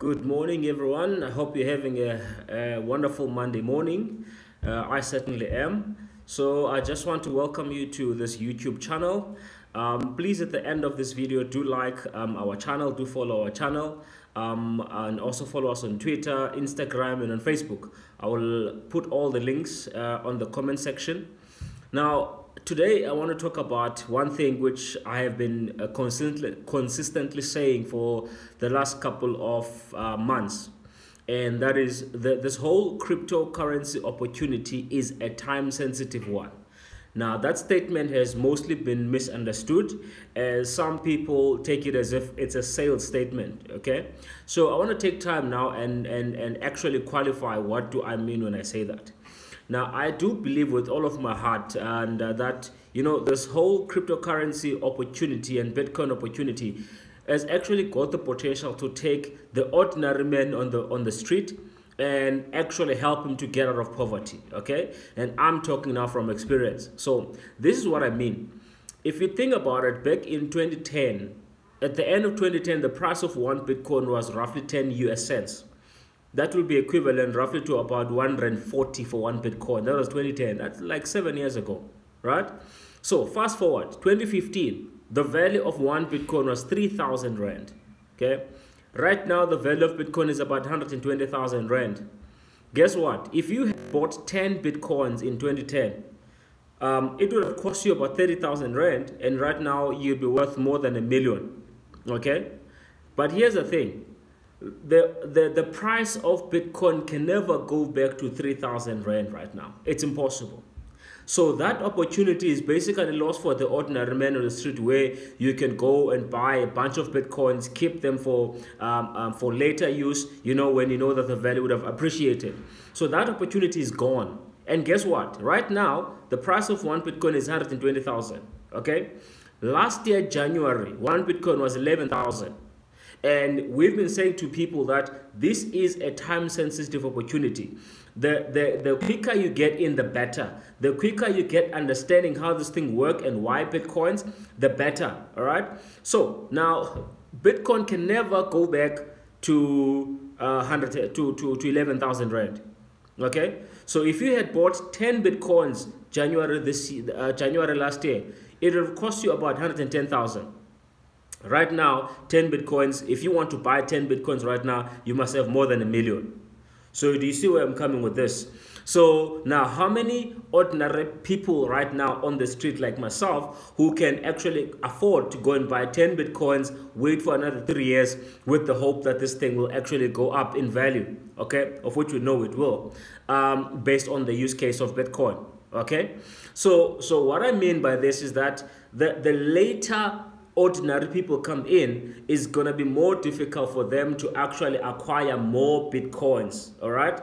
Good morning, everyone. I hope you're having a, a wonderful Monday morning. Uh, I certainly am. So, I just want to welcome you to this YouTube channel. Um, please, at the end of this video, do like um, our channel, do follow our channel, um, and also follow us on Twitter, Instagram, and on Facebook. I will put all the links uh, on the comment section. Now, today I want to talk about one thing which I have been uh, consistently consistently saying for the last couple of uh, months, and that is that this whole cryptocurrency opportunity is a time sensitive one. Now, that statement has mostly been misunderstood as some people take it as if it's a sales statement, okay? So I want to take time now and, and, and actually qualify what do I mean when I say that. Now, I do believe with all of my heart and uh, that, you know, this whole cryptocurrency opportunity and Bitcoin opportunity has actually got the potential to take the ordinary man on the on the street and actually help him to get out of poverty okay? And i'm talking now from experience. So this is what i mean. If you think about it back in 2010 at the end of 2010 the price of one bitcoin was roughly 10 us cents that will be equivalent roughly to about 140 for one Bitcoin. That was 2010. That's like seven years ago, right? So fast forward, 2015, the value of one Bitcoin was 3,000 Rand, okay? Right now, the value of Bitcoin is about 120,000 Rand. Guess what? If you had bought 10 Bitcoins in 2010, um, it would have cost you about 30,000 Rand, and right now you'd be worth more than a million, okay? But here's the thing the, the, the price of Bitcoin can never go back to 3,000 Rand right now. It's impossible. So that opportunity is basically lost for the ordinary man on the street where you can go and buy a bunch of Bitcoins, keep them for, um, um, for later use, you know, when you know that the value would have appreciated. So that opportunity is gone. And guess what? Right now, the price of one Bitcoin is 120,000, okay? Last year, January, one Bitcoin was 11,000. And we've been saying to people that this is a time sensitive opportunity. The, the, the quicker you get in, the better. The quicker you get understanding how this thing work and why Bitcoins, the better. All right. So now Bitcoin can never go back to uh, 100 to, to, to 11,000 Rand. Okay. So if you had bought 10 Bitcoins January this uh, January last year, it would cost you about 110,000. Right now, 10 Bitcoins, if you want to buy 10 Bitcoins right now, you must have more than a million. So do you see where I'm coming with this? So now how many ordinary people right now on the street like myself who can actually afford to go and buy 10 Bitcoins, wait for another three years with the hope that this thing will actually go up in value, okay? Of which we know it will, um, based on the use case of Bitcoin, okay? So, so what I mean by this is that the, the later ordinary people come in, it's going to be more difficult for them to actually acquire more Bitcoins, all right?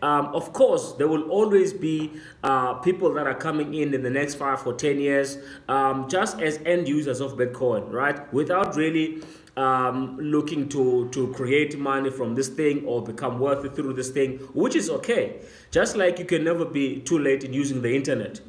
Um, of course, there will always be uh, people that are coming in in the next five or 10 years, um, just as end users of Bitcoin, right? Without really um, looking to, to create money from this thing or become wealthy through this thing, which is okay. Just like you can never be too late in using the internet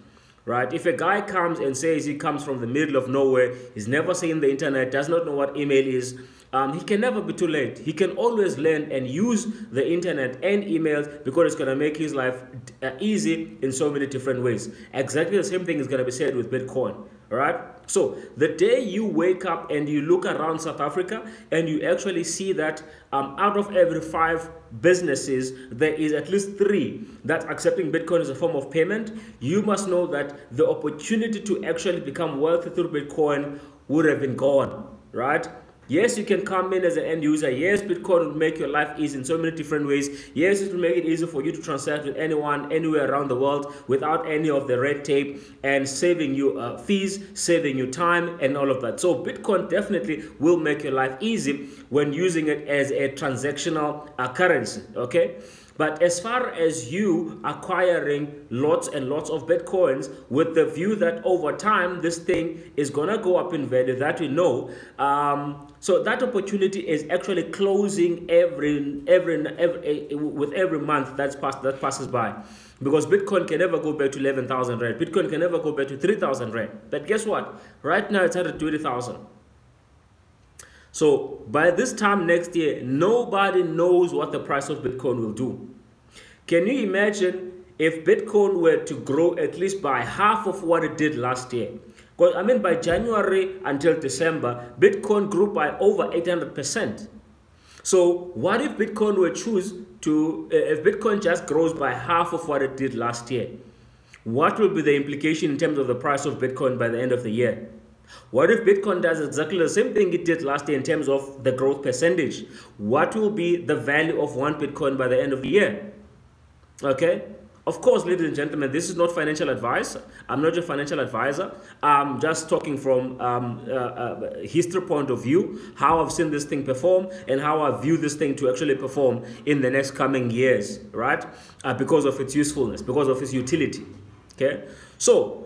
right? If a guy comes and says he comes from the middle of nowhere, he's never seen the internet, does not know what email is, um, he can never be too late. He can always learn and use the internet and emails because it's going to make his life uh, easy in so many different ways. Exactly the same thing is going to be said with Bitcoin, right? So the day you wake up and you look around South Africa and you actually see that um, out of every five businesses, there is at least three that accepting Bitcoin as a form of payment, you must know that the opportunity to actually become wealthy through Bitcoin would have been gone, right? Yes, you can come in as an end user. Yes, Bitcoin will make your life easy in so many different ways. Yes, it will make it easy for you to transact with anyone, anywhere around the world without any of the red tape and saving you uh, fees, saving you time and all of that. So Bitcoin definitely will make your life easy when using it as a transactional uh, currency, okay? But as far as you acquiring lots and lots of Bitcoins with the view that over time this thing is going to go up in value, that we know. Um, so that opportunity is actually closing every, every, every, with every month that's pass, that passes by. Because Bitcoin can never go back to 11,000 Rand. Bitcoin can never go back to 3,000 Rand. But guess what? Right now it's at 20,000. So by this time next year, nobody knows what the price of Bitcoin will do. Can you imagine if Bitcoin were to grow at least by half of what it did last year? Because I mean, by January until December, Bitcoin grew by over 800%. So what if Bitcoin were choose to, uh, if Bitcoin just grows by half of what it did last year? What will be the implication in terms of the price of Bitcoin by the end of the year? What if Bitcoin does exactly the same thing it did last year in terms of the growth percentage? What will be the value of one Bitcoin by the end of the year? Okay. Of course, ladies and gentlemen, this is not financial advice. I'm not your financial advisor. I'm just talking from um, uh, uh, history point of view, how I've seen this thing perform and how I view this thing to actually perform in the next coming years, right? Uh, because of its usefulness, because of its utility. Okay. So,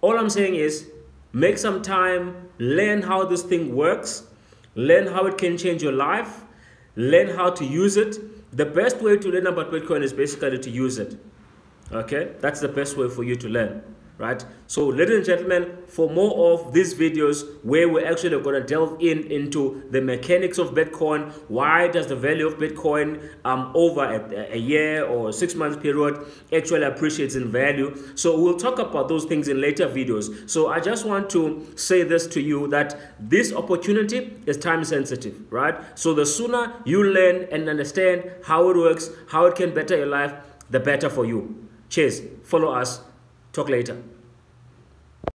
all I'm saying is make some time, learn how this thing works, learn how it can change your life, learn how to use it. The best way to learn about Bitcoin is basically to use it. Okay, that's the best way for you to learn right? So ladies and gentlemen for more of these videos where we're actually going to delve in into the mechanics of bitcoin why does the value of bitcoin um over a, a year or six months period actually appreciates in value? So we'll talk about those things in later videos. So i just want to say this to you that this opportunity is time sensitive right? So the sooner you learn and understand how it works how it can better your life the better for you. Cheers. Follow us Talk later.